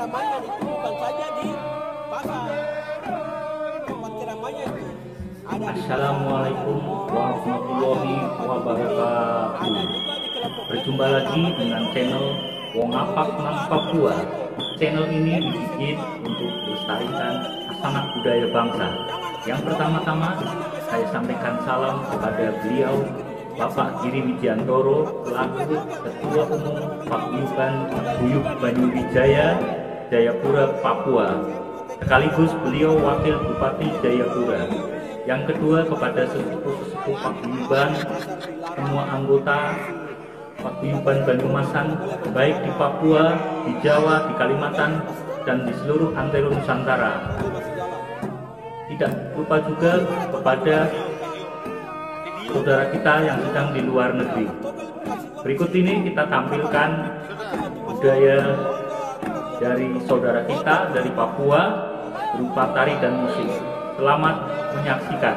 keramaian itu bukan saja di pasar. Tempat keramaian itu ada Assalamualaikum warahmatullahi wabarakatuh. Berjumpa lagi dengan channel Wong Apak Nang Papua. Channel ini dibikin untuk melestarikan asanak budaya bangsa. Yang pertama-tama saya sampaikan salam kepada beliau Bapak Giri Widiantoro selaku Ketua Umum Paguyuban Buyuk Banyuwijaya Jayapura Papua. Sekaligus beliau Wakil Bupati Jayapura. Yang kedua kepada sesepuh-sesepuh Paguyuban semua anggota Paguyuban Banyumasan baik di Papua, di Jawa, di Kalimantan dan di seluruh antero Nusantara. Tidak lupa juga kepada saudara kita yang sedang di luar negeri. Berikut ini kita tampilkan budaya dari saudara kita dari Papua berupa tari dan musik. Selamat menyaksikan.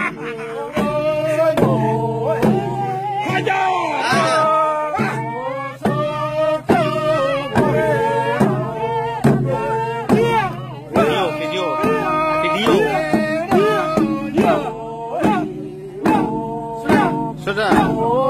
是的。